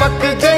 पक जा